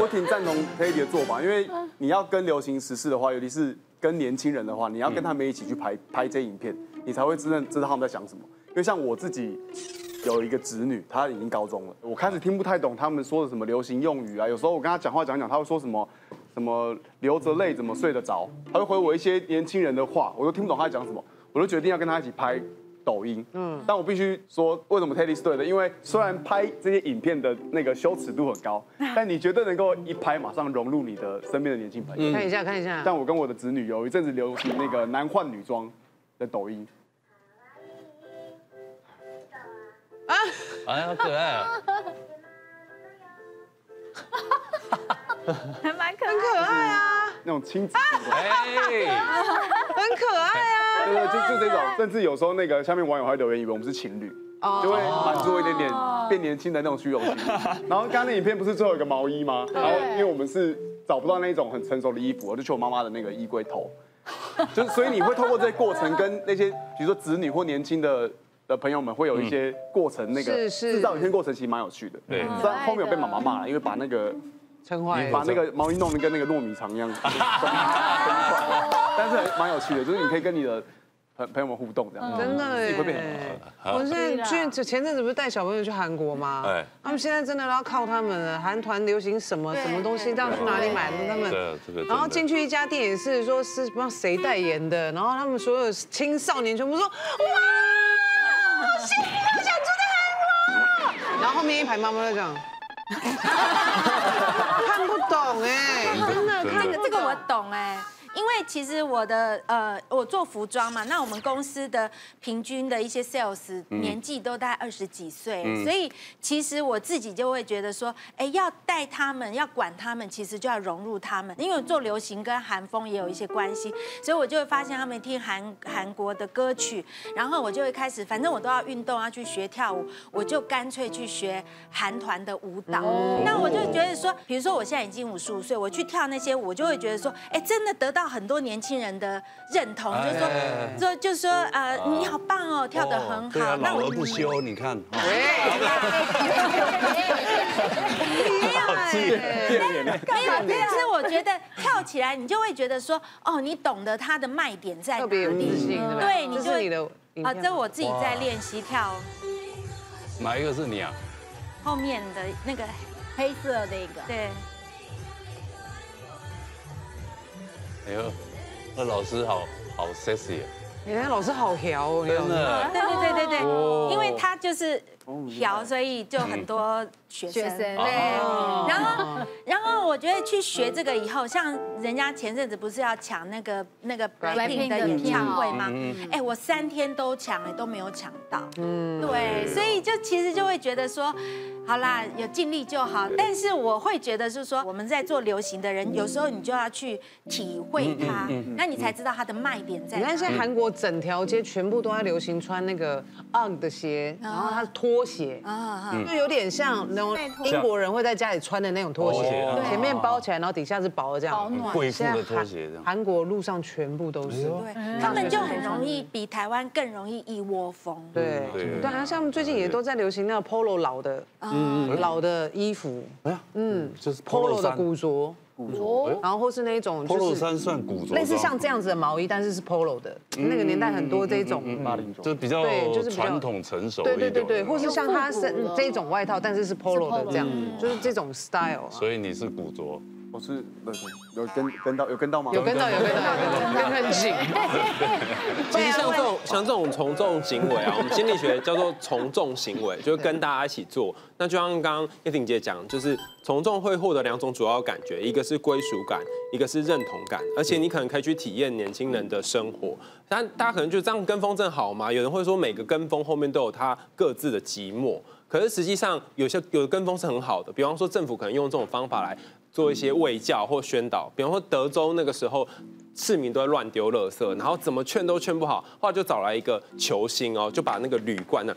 我挺赞同 Teddy 的做法，因为你要跟流行时事的话，尤其是跟年轻人的话，你要跟他们一起去拍拍这影片，你才会真正知道他们在想什么。因为像我自己有一个侄女，她已经高中了，我开始听不太懂他们说的什么流行用语啊。有时候我跟她讲话讲讲，她会说什么什么流着泪怎么睡得着，她会回我一些年轻人的话，我都听不懂她在讲什么，我就决定要跟她一起拍。抖音，嗯，但我必须说，为什么 Teddy 是对的？因为虽然拍这些影片的那个羞耻度很高，但你绝对能够一拍马上融入你的身边的年轻朋友。看一下，看一下。但我跟我的子女有一阵子流行那个男换女装的抖音。啊，哎，好可爱啊！还蛮可很可爱啊，那种亲子，哎，很可爱啊。对对，就就这种，甚至有时候那个下面网友还会留言以为我们是情侣，就会满足一点点变年轻的那种虚荣心。然后刚刚那影片不是最后一个毛衣吗？然后因为我们是找不到那种很成熟的衣服，我就去我妈妈的那个衣柜偷。就是所以你会透过这些过程跟那些比如说子女或年轻的的朋友们会有一些过程，那个是是制造影片过程其实蛮有趣的。对虽然后面有被妈妈骂了，因为把那个撑坏把那个毛衣弄得跟那个糯米肠一样，但是很蛮有趣的，就是你可以跟你的朋朋友们互动这样。真的自己会变耶很！我现在去前阵子不是带小朋友去韩国吗？哎他们现在真的要靠他们了。韩团流行什么什么东西，这样去哪里买的？他们然后进去一家店也是说是不知道谁代言的，然后他们所有青少年全部说哇，好幸福，好想住在韩国。然后后面一排妈妈就这样，看不懂哎，真的真的看这个这个我懂哎。因为其实我的呃，我做服装嘛，那我们公司的平均的一些 sales 年纪都大概二十几岁，所以其实我自己就会觉得说，哎，要带他们，要管他们，其实就要融入他们。因为我做流行跟韩风也有一些关系，所以我就会发现他们听韩韩国的歌曲，然后我就会开始，反正我都要运动，要去学跳舞，我就干脆去学韩团的舞蹈。那我就觉得说，比如说我现在已经五十五岁，我去跳那些舞，我就会觉得说，哎，真的得到很多年轻人的认同，就是说，说就是说，呃，你好棒哦，跳得很好。那我不休，你看，没有哎没有，但是我觉得跳起来，你就会觉得说，哦，你懂得它的卖点在哪特别有自里。信，对不对你就这是你的啊，这我自己在练习跳哪一个是你啊？后面的那个，黑色的那个，对，哎呦，那老师好好 sexy 啊，你看老师好调真的。对对对对哦。对，因为他就是调，所以就很多学生。学生对，哦然后然后我觉得去学这个以后，像人家前阵子不是要抢那个那个 Blackpink 的演唱会吗？哎，我三天都抢，哎都没有抢到。嗯，对，所以就其实就会觉得说。好啦，有尽力就好。但是我会觉得是说，我们在做流行的人，有时候你就要去体会它，那你才知道它的卖点在哪你看。现在韩国整条街全部都在流行穿那个 UGG 的鞋，然后它是拖鞋，啊，就有点像那种英国人会在家里穿的那种拖鞋，前面包起来，然后底下是薄的这样。保暖。贵妇的拖鞋这样。韩国路上全部都是。对，他们就很容易比台湾更容易一窝蜂。对。对。对，好像最近也都在流行那个 Polo 老的，嗯，老的衣服。哎呀，嗯就是 Polo 的衫古着，哦，然后或是那种就，Polo 是衫算古着，类似像这样子的毛衣，但是是 Polo 的，那个年代很多这种。八零就比较对就是比较传统成熟对对对对，或是像它是这种外套，但是是 Polo 的这样嗯，就是这种 style 啊。所以你是古着，我是对对有跟跟到有跟到吗？有跟到有跟到有跟到，跟很紧。其实像这种像这种从众行为啊，我们心理学叫做从众行为，就是跟大家一起做。那就像刚刚叶婷姐讲，就是从众会获得两种主要感觉，一个是归属感，一个是认同感，而且你可能可以去体验年轻人的生活。但大家可能就这样跟风正好吗？有人会说每个跟风后面都有他各自的寂寞，可是实际上有些有的跟风是很好的，比方说政府可能用这种方法来做一些卫教或宣导，比方说德州那个时候。市民都在乱丢垃圾，然后怎么劝都劝不好，后来就找来一个球星哦，就把那个铝罐呢，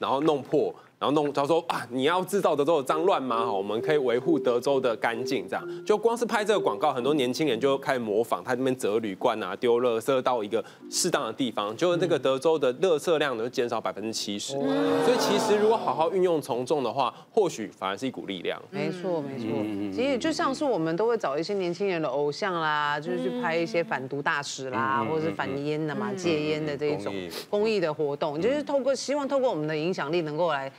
然后弄破，然后弄他说啊，你要制造德州的脏乱吗？哈，我们可以维护德州的干净，这样就光是拍这个广告，很多年轻人就开始模仿他那边折铝罐啊，丢垃圾到一个适当的地方，就那个德州的垃圾量呢就减少百分之七十。所以其实如果好好运用从众的话，或许反而是一股力量。没错，没错。其实就像是我们都会找一些年轻人的偶像啦，就是去拍一些反毒大使啦，或者是反烟的嘛、戒烟的这一种公益的活动，就是透过希望透过我们的影响力，能够来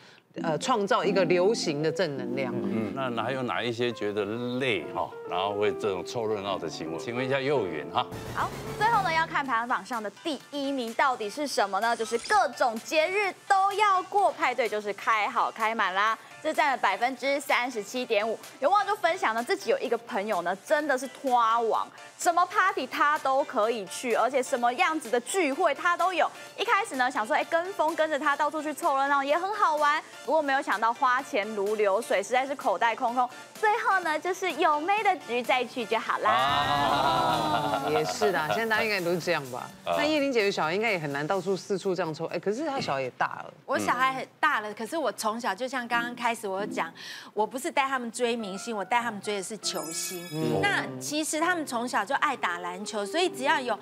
呃创造一个流行的正能量。嗯，那还有哪一些觉得累哈，然后会这种凑热闹的行为？请问一下幼儿园哈。好，最后呢要看排行榜上的第一名到底是什么呢？就是各种节日都要过，派对就是开好开满啦。这占了百分之三十七点五。有网友就分享呢，自己有一个朋友呢，真的是拖网，什么 party 他都可以去，而且什么样子的聚会他都有。一开始呢，想说，哎，跟风跟着他到处去凑热闹也很好玩，不过没有想到花钱如流水，实在是口袋空空。最后呢，就是有妹的局再去就好啦。也是的，现在大家应该都是这样吧？那叶玲姐的小孩应该也很难到处四处这样凑。哎，可是她小孩也大了。我小孩很大了，可是我从小就像刚刚开始我讲，我不是带他们追明星，我带他们追的是球星。那其实他们从小就爱打篮球，所以只要有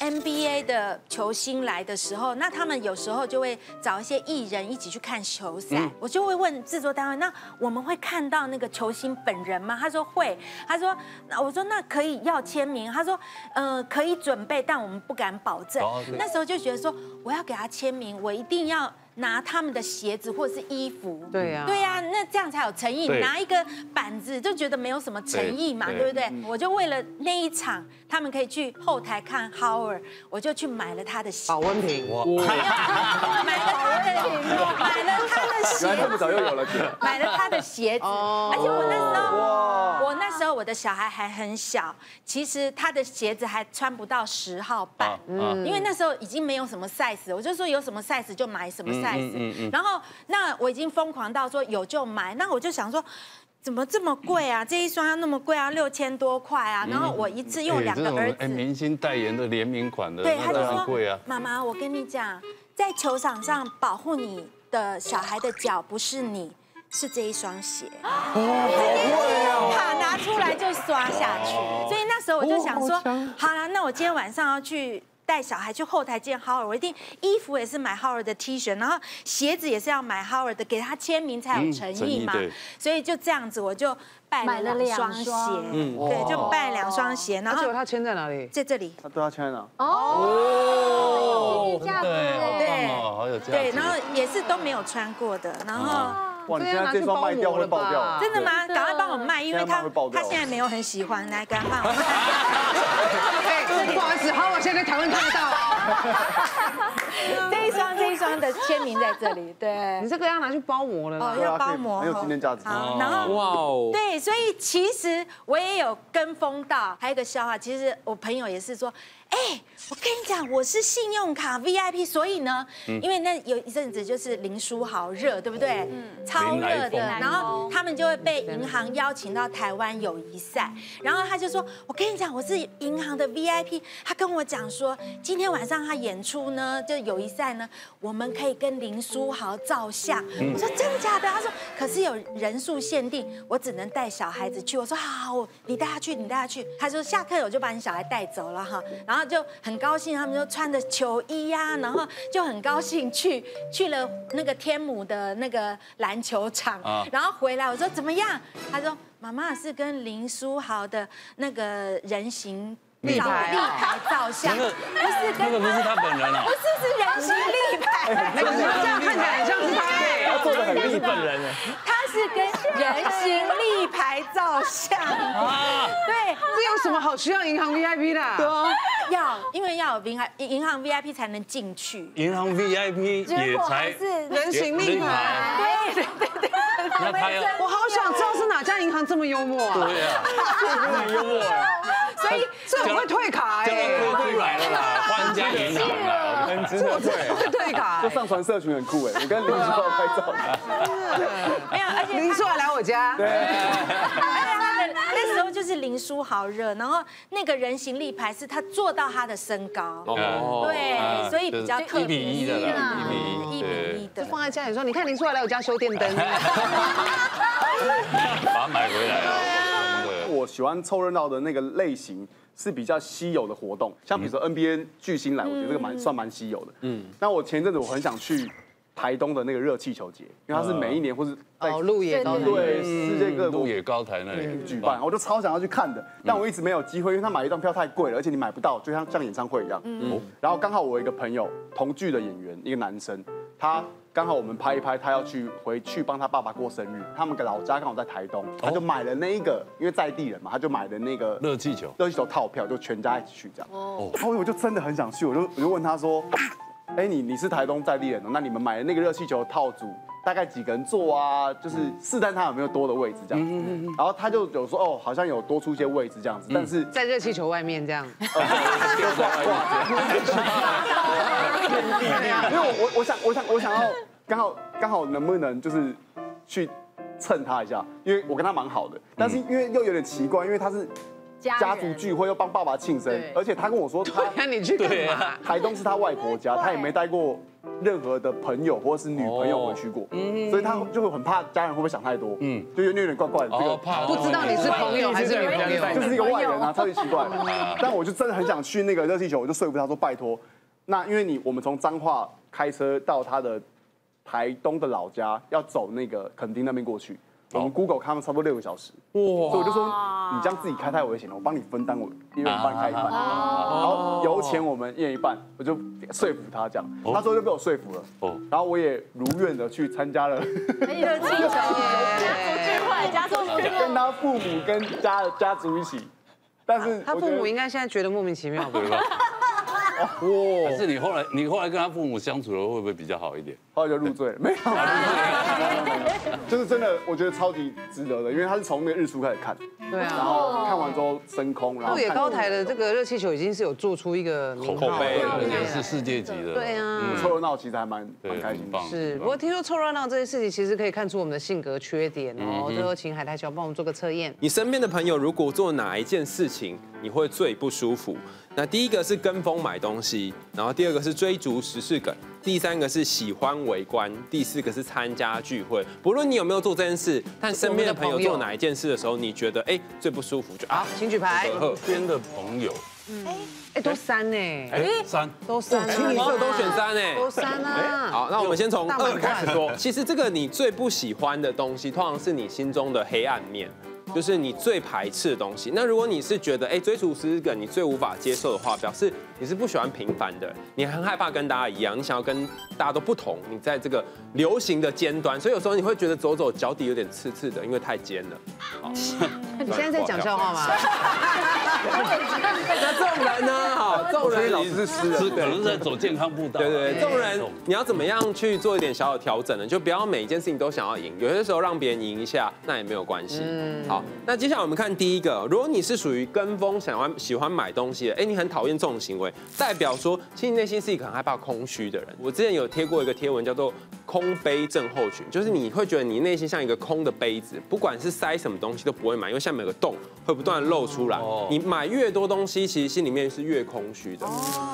NBA 的球星来的时候，那他们有时候就会找一些艺人一起去看球赛。我就会问制作单位，那我们会看到那个球星本人吗？他说会。他说，那我说那可以要签名。他说，呃，可以准备，但我们不敢保证。那时候就觉得说，我要给他签名，我一定要。拿他们的鞋子或者是衣服，对呀，对呀，那这样才有诚意。拿一个板子就觉得没有什么诚意嘛，对不对？我就为了那一场，他们可以去后台看 Howard，我就去买了他的鞋。保温瓶，我 买了他的，买了他的鞋子，这么早又有了，买了他的鞋子，而且我那时候，我那时候我的小孩还很小，其实他的鞋子还穿不到十号半，嗯，因为那时候已经没有什么 size，我就说有什么 size 就买什么。size，然后那我已经疯狂到说有就买，那我就想说，怎么这么贵啊？这一双要那么贵啊？六千多块啊！然后我一次用两个儿子，明星代言的联名款的，对，他就说贵啊。妈妈，我跟你讲，在球场上保护你的小孩的脚不是你，是这一双鞋。哦，好卡拿出来就刷下去，所以那时候我就想说，好了，那我今天晚上要去。带小孩去后台见 Howard，我一定衣服也是买 Howard 的 T 恤，然后鞋子也是要买 Howard 的，给他签名才有诚意嘛。所以就这样子，我就拜了两双鞋，对，就拜两双鞋。然后他签在哪里？在这里。他对他签在哪？哦，对，对，好有价值。对，然后也是都没有穿过的，然后。哇！你现在这双卖掉会爆掉，真的吗？赶快帮我卖，因为他他现在没有很喜欢，来赶快帮我卖。不好意思，好，我现在在台湾看得到。这一双这一双的签名在这里，对。你这个要拿去包膜了，哦，要包膜，很有纪念价值。然后哇哦，对，所以其实我也有跟风到，还有一个笑话，其实我朋友也是说。哎，我跟你讲，我是信用卡 VIP，所以呢，因为那有一阵子就是林书豪热，对不对？嗯，超热的。然后他们就会被银行邀请到台湾友谊赛，然后他就说：“我跟你讲，我是银行的 VIP。”他跟我讲说，今天晚上他演出呢，就友谊赛呢，我们可以跟林书豪照相。我说：“真的假的？”他说：“可是有人数限定，我只能带小孩子去。”我说：“好，你带他去，你带他去。”他说：“下课我就把你小孩带走了哈。”然后。就很高兴，他们就穿着球衣呀，然后就很高兴去去了那个天母的那个篮球场，然后回来我说怎么样？他说妈妈是跟林书豪的那个人形立牌立牌照相，不是那个不是他本人啊，不是是人形立牌，那个这样看起来很像是他，他做的很立本人他是跟人形立牌照相啊，对，这有什么好需要银行 VIP 的？对啊。要，因为要有银行银行 VIP 才能进去。银行 VIP 也才是人形立牌。对对对对。那他，我好想知道是哪家银行这么幽默啊？对啊，这么幽默。所以这很会退卡哎。退来了啦，换家银行了，很值得退。会退卡。就 上传社群很酷哎，我跟林书豪拍照。没有，而且 林书豪来我家。对。那时候就就是林书豪热，然后那个人形立牌是他做到他的身高，哦，对，所以比较特别，一比一的啦，一比一，一比一的。放在家里说，你看林书豪来我家修电灯，把它买回来了。我喜欢凑热闹的那个类型是比较稀有的活动，像比如说 NBA 巨星来，我觉得这个蛮算蛮稀有的。嗯，那我前一阵子我很想去台东的那个热气球节，因为它是每一年或是在哦，路野高对世界各国路野高台那里。举办，我就超想要去看的，但我一直没有机会，因为他买一张票太贵了，而且你买不到，就像像演唱会一样。嗯，然后刚好我一个朋友，同剧的演员，一个男生，他刚好我们拍一拍，他要去回去帮他爸爸过生日，他们的老家刚好在台东，他就买了那一个，因为在地人嘛，他就买了那个热气球，热气球套票，就全家一起去这样。哦，然后我就真的很想去，我就我就问他说，哎，你你是台东在地人哦，那你们买的那个热气球套组大概几个人坐啊？就是试探他有没有多的位置这样子。然后他就有说，哦，好像有多出一些位置这样子，但是在热气球外面这样，因为我我我想我想我想要刚好刚好能不能就是去蹭他一下，因为我跟他蛮好的，但是因为又有点奇怪，因为他是家家族聚会又帮爸爸庆生，而且他跟我说他看你去干嘛？台东是他外婆家，他也没带过任何的朋友或者是女朋友回去过，所以他就会很怕家人会不会想太多，嗯，就有点有点怪怪的这个。哦怕不知道你是朋友还是女朋友？就是一个外人啊，超级奇怪。但我就真的很想去那个热气球，我就说服他说拜托，那因为你我们从彰化开车到他的台东的老家，要走那个垦丁那边过去，我们 Google 看他们差不多六个小时，哇！所以我就说你这样自己开太危险了，我帮你分担，我一人帮你开一半，然后油钱我们一人一半，我就说服他这样，他说就被我说服了，哦然后我也如愿的去参加了。热气球，聚会家族聚会，跟他父母跟家家族一起，但是他父母应该现在觉得莫名其妙吧？对吧？哇！但是你后来你后来跟他父母相处了会不会比较好一点？后来就入赘了，没有，就是真的，我觉得超级值得的，因为他是从那个日出开始看，对啊然啊。后看完之后升空，然后路野高台的这个热气球已经是有做出一个口碑了应该是世界级的。对啊。凑热闹，其实还蛮对蛮开心的。是，不过听说凑热闹这件事情，其实可以看出我们的性格缺点哦。嗯最后请海苔小帮我们做个测验。你身边的朋友如果做哪一件事情你会最不舒服？那第一个是跟风买东西，然后第二个是追逐时事梗，第三个是喜欢围观，第四个是参加聚会。不论你有没有做这件事，但身边的朋友做哪一件事的时候，你觉得哎最不舒服就啊好，请举牌。身边的朋友，哎哎，都三呢，哎，三，都三啊，清一色都选三呢。都三啊。好，那我们先从二开始说。其实这个你最不喜欢的东西，通常是你心中的黑暗面，就是你最排斥的东西。那如果你是觉得，哎，追逐十个你最无法接受的话，表示你是不喜欢平凡的，你很害怕跟大家一样，你想要跟大家都不同，你在这个流行的尖端，所以有时候你会觉得走走脚底有点刺刺的，因为太尖了。好你现在在讲笑话吗？那这种人呢？好，众人老师是诗人是可能是在走健康步道。对对对，众人你要怎么样去做一点小小调整呢？就不要每一件事情都想要赢，有些时候让别人赢一下，那也没有关系。好，好那接下来我们看第一个，如果你是属于跟风、想要喜欢买东西的，哎，你很讨厌这种行为，代表说其实你内心是一个很害怕空虚的人。我之前有贴过一个贴文，叫做“空杯症候群”，就是你会觉得你内心像一个空的杯子，不管是塞什么东西都不会满，因为下面有个洞会不断的露出来。哦你买越多东西，其实心里面是越空虚的。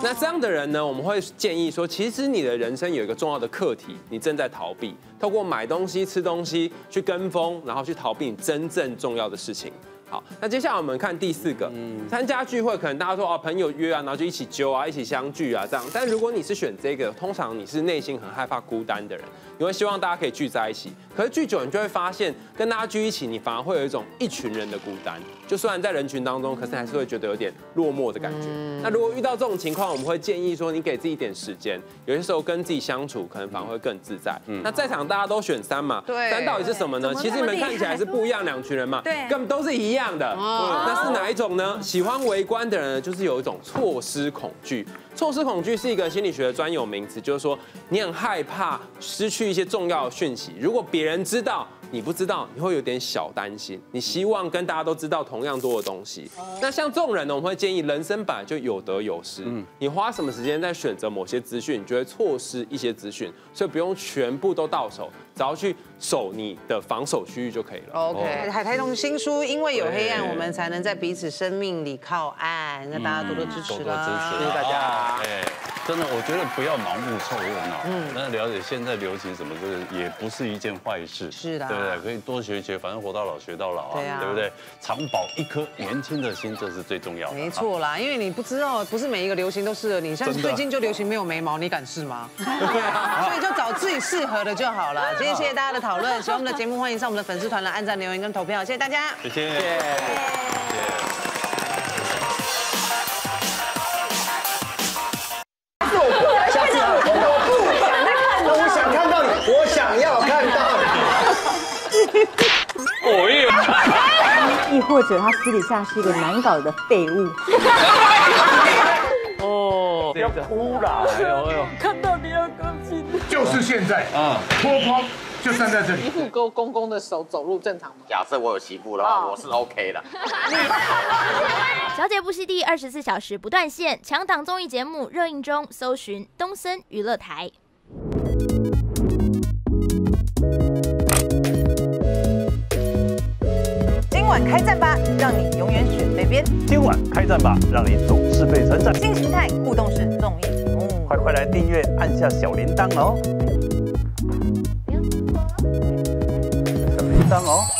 那这样的人呢，我们会建议说，其实你的人生有一个重要的课题，你正在逃避，透过买东西、吃东西去跟风，然后去逃避你真正重要的事情。好，那接下来我们看第四个，参加聚会，可能大家说哦，朋友约啊，然后就一起揪啊，一起相聚啊，这样。但如果你是选这个，通常你是内心很害怕孤单的人，你会希望大家可以聚在一起。可是聚久，了，你就会发现，跟大家聚一起，你反而会有一种一群人的孤单。就虽然在人群当中，可是还是会觉得有点落寞的感觉。那如果遇到这种情况，我们会建议说，你给自己一点时间，有些时候跟自己相处，可能反而会更自在。那在场大家都选三嘛，对三到底是什么呢？其实你们看起来是不一样两群人嘛，对根本都是一样的。嗯那是哪一种呢？喜欢围观的人，就是有一种错失恐惧。错失恐惧是一个心理学的专有名词，就是说你很害怕失去一些重要的讯息。如果别人知道你不知道，你会有点小担心，你希望跟大家都知道同样多的东西。那像这种人呢，我们会建议人生本来就有得有失，嗯你花什么时间在选择某些资讯，你就会错失一些资讯，所以不用全部都到手，只要去守你的防守区域就可以了。OK，海苔同新书，因为有黑暗，我们才能在彼此生命里靠岸。那大家多多支持多多支啦，持，谢谢大家哎，真的，我觉得不要盲目凑热闹。嗯，那了解现在流行什么，这个也不是一件坏事。是的对对？可以多学一学，反正活到老学到老啊，对啊对不对？常保一颗年轻的心，这是最重要的。没错啦，因为你不知道，不是每一个流行都适合你。像最近就流行没有眉毛，你敢试吗？对啊所以就找自己适合的就好了。今天谢谢大家的讨论，喜欢我们的节目，欢迎上我们的粉丝团来按赞、留言跟投票，谢谢大家。谢谢。或者他私底下是一个难搞的废物。不要哭啦！哎呦哎呦，就是现在啊，脱光就站在这里。妇勾公公的手走路正常吗？假设我有媳妇的话，我是 OK 的。小姐不息地二十四小时不断线，强档综艺节目热映中，搜寻东森娱乐台。晚开战吧，让你永远选对边。今晚开战吧，让你总是被成长。新形态互动式综艺节目，快快来订阅，按下小铃铛哦。小铃铛哦。